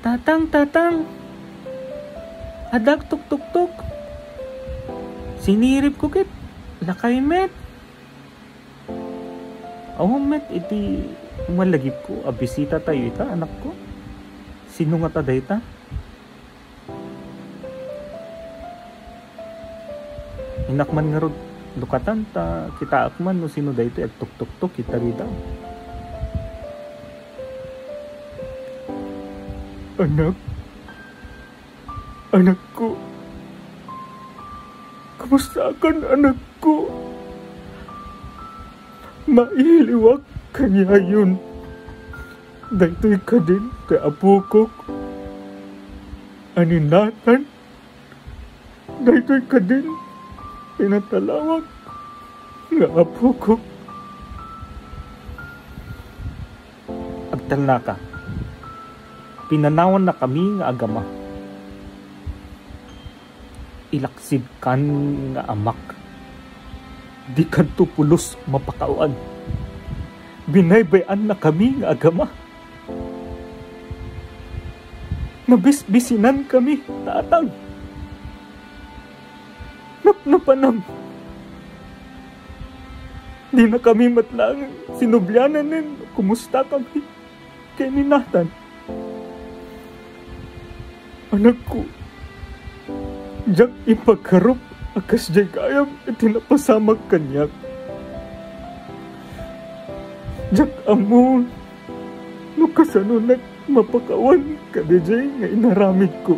Tatang, tatang. Adag tuk tuk tuk. Sinirip ko kit. Lakay met. Oh met, iti malagip ko. Abisita tayo ita, anak ko. Sino nga ta? Inakman nga rod lukatan ta kita akman no sino dayto at tuk tuk tuk kita rida. Anak, anak ko, kumusta kan anak ko? Mailiwak kanya yun. Daytoy ka din ko. Aninatan. Daytoy ka din. Pinatalawag. Nga apo ko. Agtal na ka. Pinanawan na kami nga agama. Ilaksib kan nga amak. Di kanto pulos mapakauan. Binaybayan na kami nga agama. Nabisbisinan kami, tatang. Napnapanam. Di na kami matlang sinubyanan nin. Kumusta kami? Kay ninatan. Anak ko, Diyak ipagkarup akas jay kayam itinapasamag kanyak. Diyak amon, no kasano nag mapakawan ka jay nga inaramid ko.